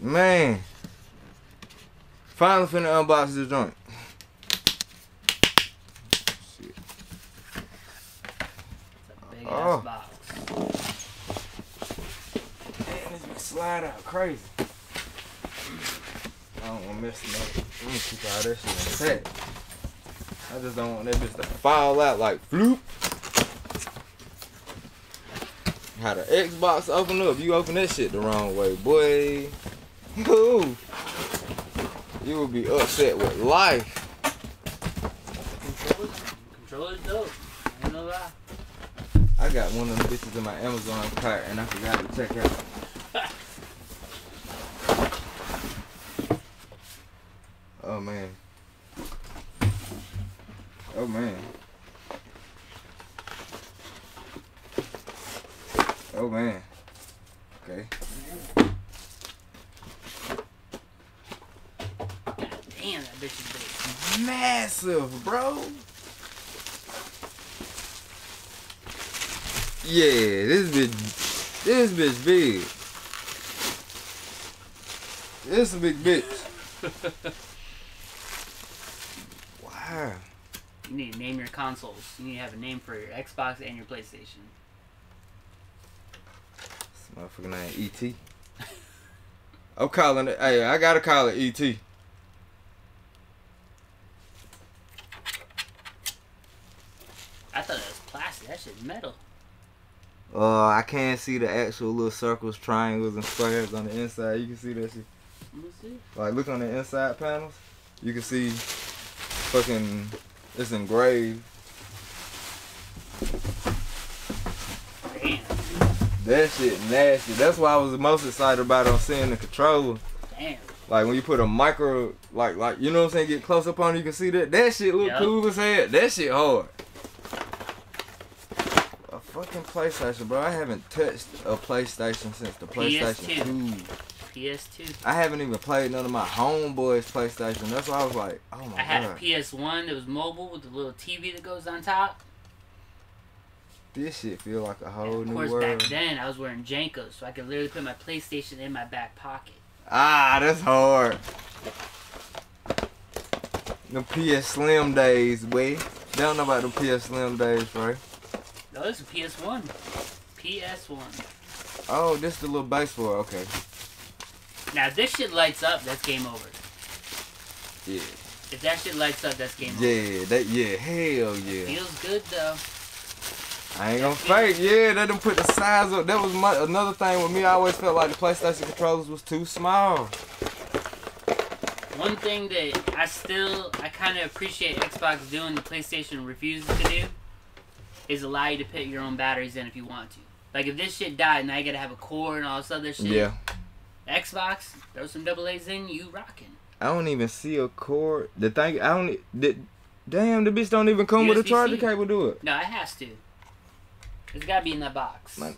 Man. Finally finna unbox this joint. Shit. A big Oh. ass box. Man, this bitch slide out crazy. I don't want to mess it up. I'm gonna keep all that shit intact. I just don't want that bitch to fall out like floop. How the Xbox open up, you open that shit the wrong way, boy. Ooh. You would be upset with life. Controller's, controller's dope. Ain't no lie. I got one of them bitches in my Amazon cart and I forgot to check out. Oh man. Oh man. Oh man. Okay. Damn, that bitch is Bro. Yeah, this bitch, this bitch big. This a big bitch. wow. You need to name your consoles. You need to have a name for your Xbox and your PlayStation. This motherfucker E.T. I'm calling it, hey, I gotta call it E.T. I thought it was plastic. That shit's metal. Uh, I can't see the actual little circles, triangles, and squares on the inside. You can see that shit. Let me see. Like, look on the inside panels. You can see fucking, it's engraved. Damn. That shit nasty. That's why I was the most excited about on seeing the controller. Damn. Like when you put a micro, like like you know what I'm saying, get close up on it, you can see that. That shit look Yup. cool as hell. That shit hard. Fucking PlayStation, bro. I haven't touched a PlayStation since the PlayStation PS2. 2. PS2. I haven't even played none of my homeboys' PlayStation. That's why I was like, oh my god. I had god, a PS1 that was mobile with the little TV that goes on top. this shit feel like a whole of new course, back then I was wearing JNCOs, so I could literally put my PlayStation in my back pocket. Ah, that's hard. The PS Slim days, boy. They don't know about the PS Slim days, right? No, this is PS1. PS1. Oh, this is the little base for. Okay. Now, if this shit lights up, that's game over. Yeah. If that shit lights up, that's game over. Yeah, that yeah, hell yeah. Feels good though. I ain't gonna fake, yeah, they done put the size up. That was my another thing with me. I always felt like the PlayStation controllers was too small. One thing that I still, I kind of appreciate Xbox doing the PlayStation refuses to do is allow you to put your own batteries in if you want to. Like if this shit died and I gotta have a cord and all this other shit. Yeah. Xbox, throw some double A's in, you rocking. I don't even see a cord. The thing I don't. The, damn, the bitch don't even come with a charger cable. Do it. No, it has to. It's gotta be in that box. Man.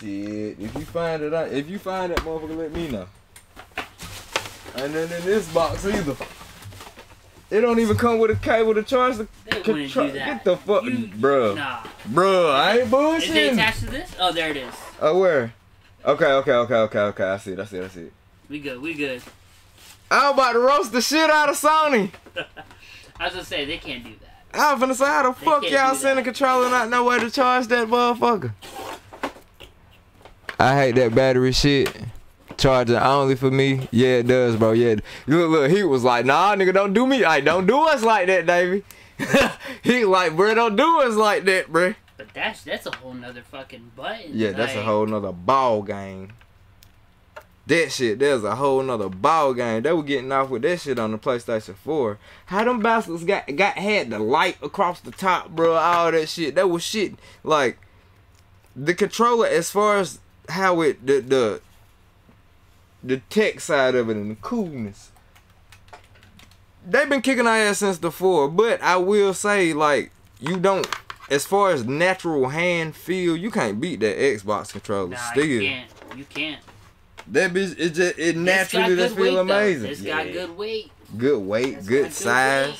Shit, if you find it, out- if you find that motherfucker, let me know. And then in this box either. It don't even come with a cable to charge the They wouldn't do that. Get the fuck, You- bruh, Nah. bruh. I ain't Is it bullshitting. attached to this? Oh, there it is. Oh, where? Okay, okay, okay, okay, okay. I see it. I see it. I see it. We good. We good. I'm about to roast the shit out of Sony. I was gonna say they can't do that. I was gonna say, how the They fuck y'all send a controller not know where to charge that motherfucker? I hate that battery shit. Charging only for me. Yeah, it does, bro. Yeah. Look, look, he was like, nah, nigga, don't do me. Like, don't do us like that, Davey. he like, bro, don't do us like that, bro. But that's that's a whole nother fucking button. Yeah, that's a whole nother ball game. That shit, there's a whole nother ball game. They were getting off with that shit on the PlayStation 4. How them bastards got got had the light across the top, bro, all that shit. That was shit. Like the controller as far as how it the the the tech side of it and the coolness. They've been kicking our ass since the four, but I will say, like, you don't as far as natural hand feel, you can't beat that Xbox controller. Nah, Still, you can't. You can't. that bitch, it just it It's got naturally good just feel weight, though. amazing. It's Yeah. got good weight. good weight, It's good got size. weight.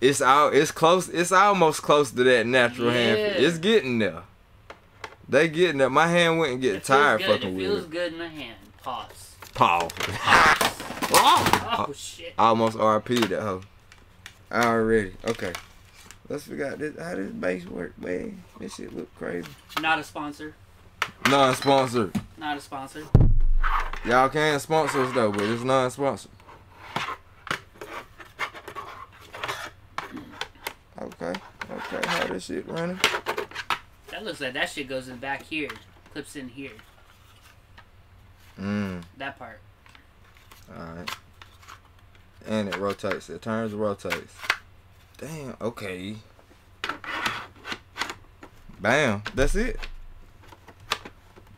It's all it's close. It's almost close to that natural hand. Yeah. feel. It's getting there. They getting there. My hand wouldn't get It tired feels good. fucking It feels it. good in my hand. Pause. Paul. Oh shit. Almost RP that hoe. Already. Okay. Let's figure out this, how this base work, man. This shit look crazy. Not a sponsor. Non-sponsored. Not a sponsor. Y'all can sponsor us though, but it's non-sponsored. Okay. Okay. How this shit running? That looks like that shit goes in back here. Clips in here. Mm. That part. Alright. And it rotates. It turns and rotates. Damn. Okay. Bam. That's it.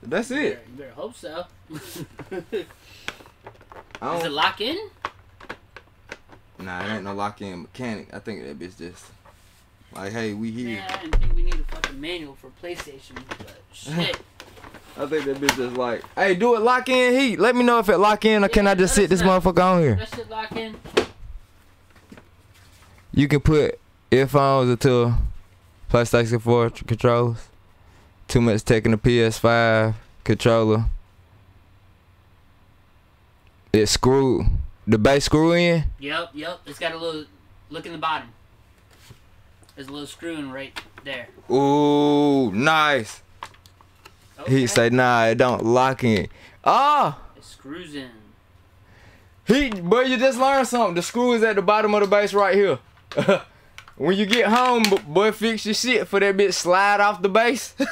That's it. better, you better hope so. I Does it don't, lock in? nah, it ain't no lock-in mechanic. I think that bitch just like, hey, we here. Man, I didn't think we need a fucking manual for PlayStation, but shit. I think that bitch just like, hey, do it lock in heat. Let me know if it lock in or can I just sit this know. motherfucker on here? that shit lock in? You can put earphones into PlayStation 4 tr- controllers. Too much taking the PS5 controller. It's screwed. The base screw in. Yep, yep. It's got a little look in the bottom. There's a little screw in right there. Ooh, nice. Okay. He said, nah, it don't lock in. Ah, it screws in. he, boy, you just learned something. The screw is at the bottom of the base right here. when you get home, boy, fix your shit for that bitch slide off the base.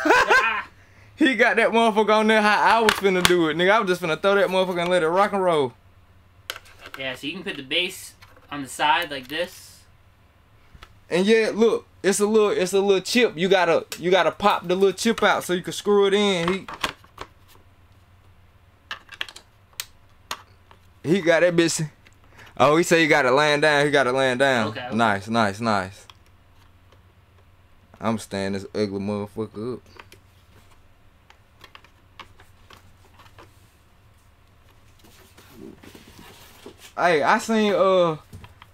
He got that motherfucker on there how I was finna do it, nigga. I was just finna throw that motherfucker and let it rock and roll. yeah, so you can put the base on the side like this. And yeah, look, it's a little, it's a little chip. You gotta, you gotta pop the little chip out so you can screw it in. He, he got that bitch. Oh, he said he got it laying down. He got it laying down. Okay, okay. Nice, nice, nice. I'm staying this ugly motherfucker up. Hey, I seen uh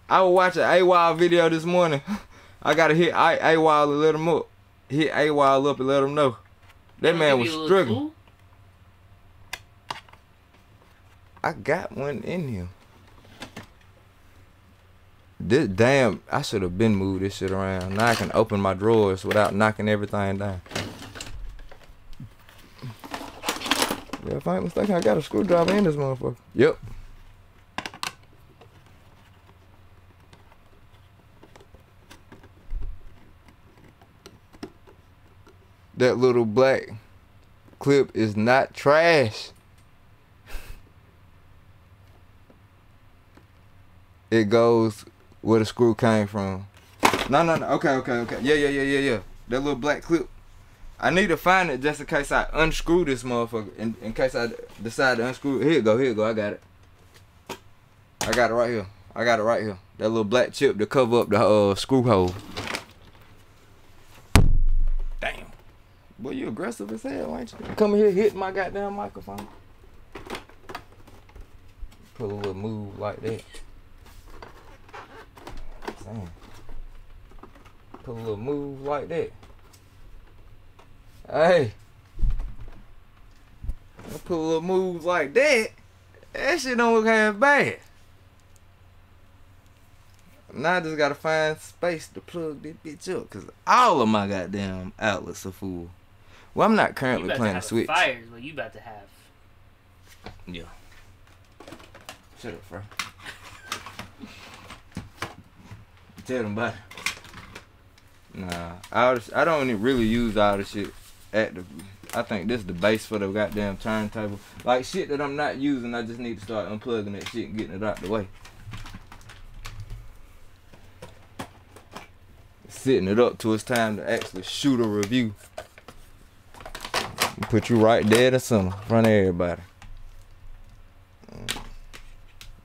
I was watching a Wild video this morning. I gotta hit A Wild and let him up. Hit A Wild up and let him know. That man was you a little struggling. I got one in here. This damn, I should have been moved this shit around. Now I can open my drawers without knocking everything down. Yeah, if I ain't mistaken, I got a screwdriver in this motherfucker. Yep. That little black clip is not trash. it goes where the screw came from. No, no, no. Okay, okay, okay. Yeah, yeah, yeah, yeah, yeah. That little black clip. I need to find it just in case I unscrew this motherfucker. In, in case I decide to unscrew. Here it go, here it go. I got it. I got it right here. I got it right here. That little black chip to cover up the uh, screw hole. Boy, you aggressive as hell, ain't you? Come here hitting my goddamn microphone. Put a little move like that. Damn. Put a little move like that. Hey. I put a little moves like that. That shit don't look half bad. Now I just gotta find space to plug this bitch up, cause all of my goddamn outlets are full. Well, I'm not currently playing the have Switch. Fires, what you about to have. Yeah. Shut up, bro. Tell them about it. Nah, this, I don't really use all the shit at the. I think this is the base for the goddamn turntable. Like shit that I'm not using, I just need to start unplugging that shit and getting it out the way. Sitting it up till it's time to actually shoot a review. Put you right there in the center, in front of everybody.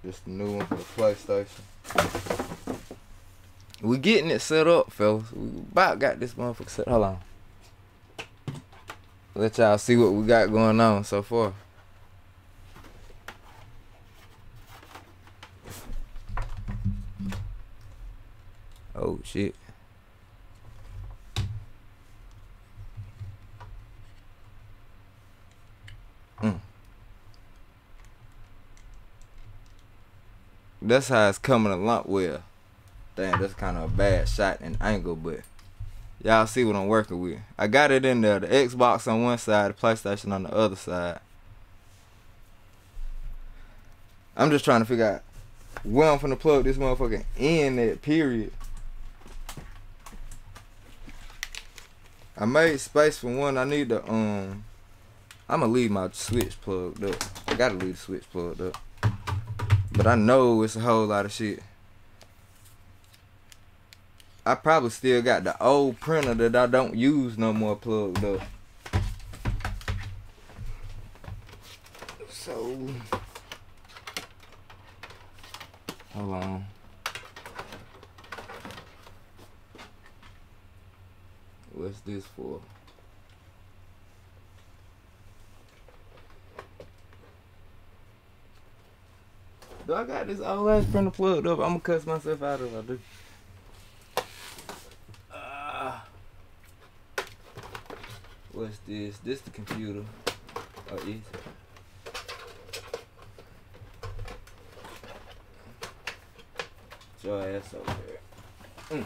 Just the new one for the PlayStation. We getting it set up, fellas. We about got this motherfucker set. Hold on. Let y'all see what we got going on so far. Oh shit. Mm. That's how it's coming along. Well, damn, that's kind of a bad shot and angle, but y'all see what I'm working with. I got it in there. The Xbox on one side, the PlayStation on the other side. I'm just trying to figure out where I'm finna plug this motherfucker in that period. I made space for one. I need to um I'ma leave my switch plugged up. I gotta leave the switch plugged up. But I know it's a whole lot of shit. I probably still got the old printer that I don't use no more plugged up. So hold on. What's this for? Do I got this old ass printer plugged up? I'm gonna cuss myself out if I do. Uh, what's this? This the computer. Oh, is it? Your ass over there. Mm.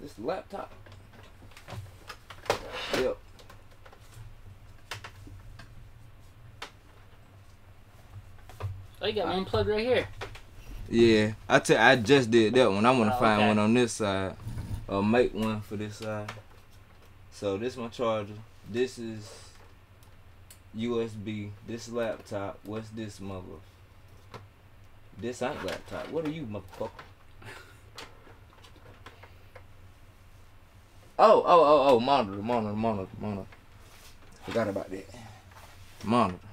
This laptop. Yep. Oh, you got one plug right here. Yeah, I tell I just did that one. I want to Oh, find okay. one on this side, or make one for this side. So this my charger. This is USB. This laptop. What's this mother? This ain't laptop. What are you, motherfucker? Oh, oh, oh, oh, monitor, monitor, monitor, monitor. Forgot about that. Monitor.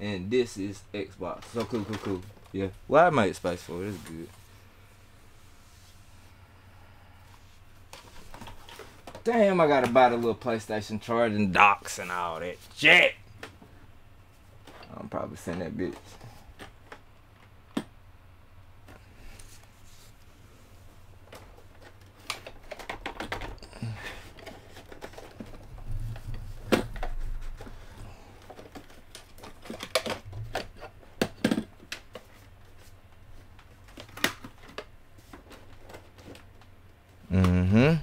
And this is Xbox. So cool, cool, cool. Yeah. Well, I made space for it. It's good. Damn, I gotta buy the little PlayStation charging docks and all that shit. I'm probably send that bitch. Mm-hmm.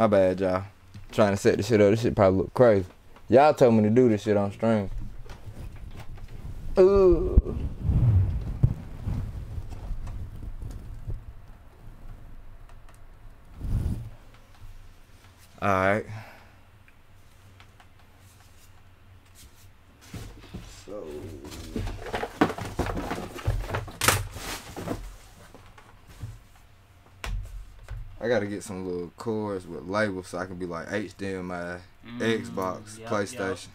My bad, y'all. Trying to set this shit up. This shit probably look crazy. Y'all told me to do this shit on stream. Ooh. Alright. So I gotta get some little cords with labels so I can be like HDMI, Mm, Xbox, yep, PlayStation,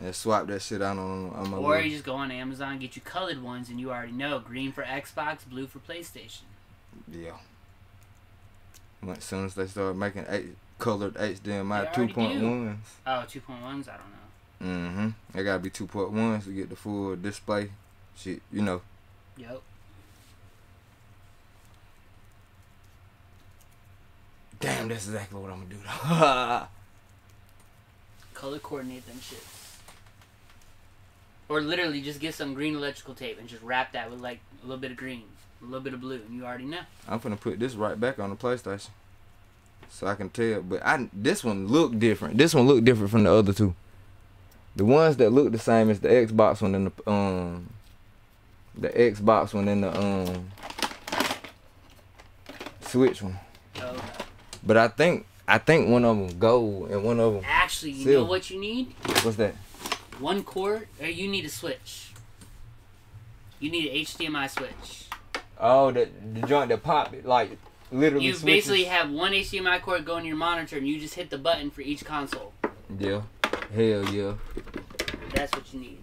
and swap that shit out on, on my yep. Or little- you just go on Amazon, get you colored ones, and you already know green for Xbox, blue for PlayStation. Yeah. When- As soon as they start making eight, colored HDMI two point ones. Oh, 2.1s? I don't know. Mm-hmm. They gotta be two point ones to get the full display. Shit, you know. Yep. Damn, that's exactly what I'm gonna do. Color coordinate them shits. Or literally just get some green electrical tape and just wrap that with like a little bit of green, a little bit of blue, and you already know. I'm gonna put this right back on the PlayStation, so I can tell. But I this one look different. This one look different from the other two. The ones that look the same is the Xbox one and the um, the Xbox one and the um, Switch one. But I think I think one of them gold and one of them Actually, you know what you need? what's that? One cord, or you need a switch. You need an HDMI switch. Oh, the the joint that pop it like literally. You switches. basically have one HDMI cord going to your monitor, and you just hit the button for each console. Yeah. Hell yeah. That's what you need.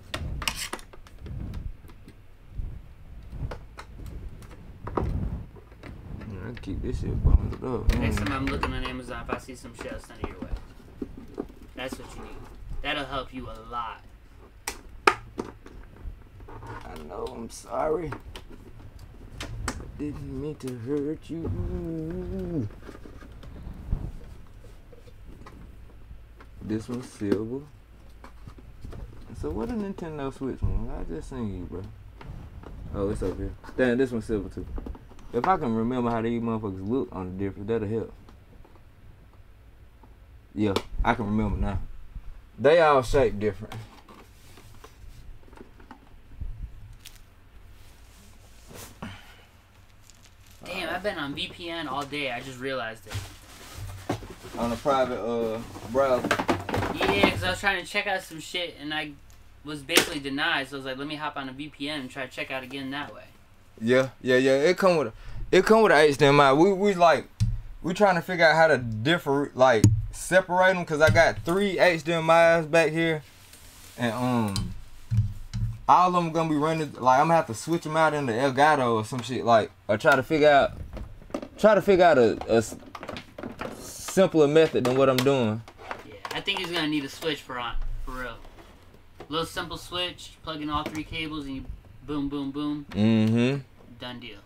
Yeah, I keep this shit bundled up. Next Mm. time I'm looking on Amazon, if I see some shit, I'll send it your way. That's what you need. That'll help you a lot. I know, I'm sorry. I didn't mean to hurt you. This one's silver. So what a Nintendo Switch one? I just seen you, bro. Oh, it's over here. Damn, this one's silver too. If I can remember how these motherfuckers look on the difference, that'll help. Yeah, I can remember now. They all shape different. Damn, I've been on VPN all day. I just realized it. On a private uh browser. Yeah, because I was trying to check out some shit and I was basically denied. So I was like, let me hop on a VPN and try to check out again that way. Yeah, yeah, yeah. It come with a, it come with a HDMI. We we like we trying to figure out how to differ like separate them because I got three HDMI's back here, and um, all of them gonna be running like I'm gonna have to switch them out into Elgato or some shit like or try to figure out try to figure out a, a simpler method than what I'm doing. Yeah, I think he's gonna need a switch for on for real. A Little simple switch, plug in all three cables and you boom, boom, boom, Mm-hmm. done deal.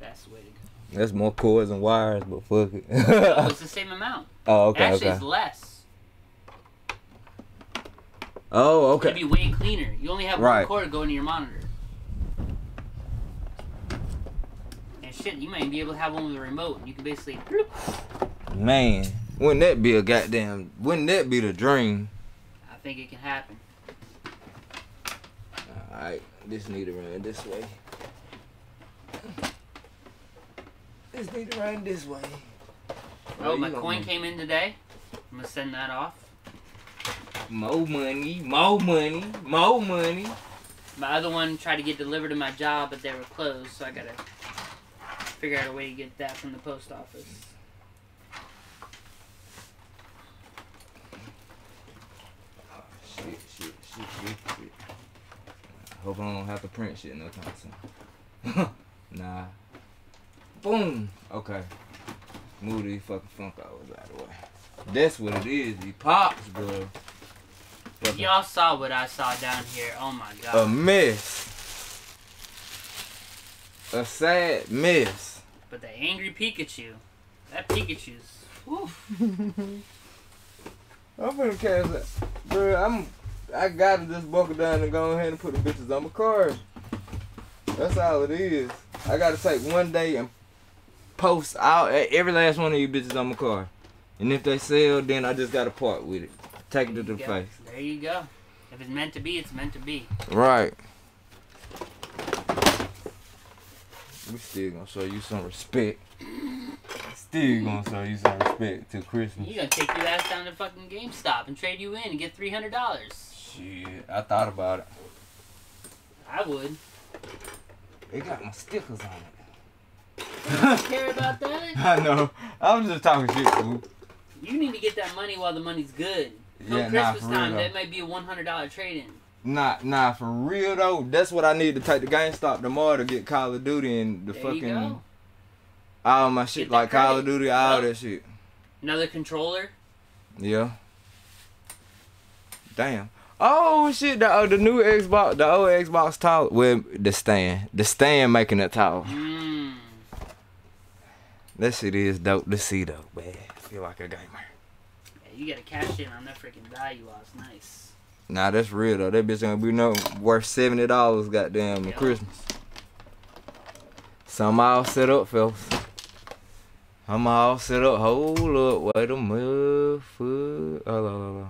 That's the way to go. That's more cords and wires, but fuck it. No, it's the same amount. oh, okay, Actually, okay. it's less. Oh, okay. It'd be way cleaner. You only have Right. one cord going to your monitor. And shit, you might be able to have one with a remote. and You can basically. Man, wouldn't that be a goddamn? Wouldn't that be the dream? Think it can happen. All right, this need to run this way. This need to run this way. Oh, my coin came in today. I'm gonna send that off. More money, more money, more money. My other one tried to get delivered to my job, but they were closed, so I gotta figure out a way to get that from the post office. Shit, shit, shit, shit, shit. I hope I don't have to print shit no time soon. nah. Boom. Okay. Move these fucking Funkos out of the way. That's what it is. These pops, bro. Fucking Y'all saw what I saw down here. Oh my god. a mess. A sad mess. But the angry Pikachu. That Pikachu's. Oof. I'm finna catch that. Bro, I'm I gotta just buckle down and go ahead and put the bitches on my car. That's all it is. I gotta take one day and post out every last one of you bitches on my car. And if they sell, then I just gotta part with it. Take it to the go. face. There you go. If it's meant to be, it's meant to be. Right. We still gonna show you some respect. Still gonna show you some respect to Christmas. You gonna take your ass down to fucking GameStop and trade you in and get three hundred dollars. Shit, I thought about it. I would. It got my stickers on it. I don't care about that. I know. I was just talking shit, fool. You need to get that money while the money's good. Come Yeah, nah, Christmas for real time, though. that might be a one hundred dollar trade in. Nah, nah, for real though. That's what I need to take the GameStop tomorrow to get Call of Duty and the There you fucking go. all my shit Get that like Call of. Duty, all Yup. that shit. Another controller. Yeah. Damn. Oh shit! The uh, the new Xbox, the old Xbox tall. Well, the stand, the stand making it tall. Mmm. That shit is dope to see though, man. I feel like a gamer. Yeah, you gotta cash in on that freaking value loss. Nice. Nah, that's real though. That bitch gonna be no worth seventy dollars, goddamn, on Yeah. Christmas. So I'm all set up, fellas. I'm all set up. Hold up, wait a minute. Oh, la, la, la.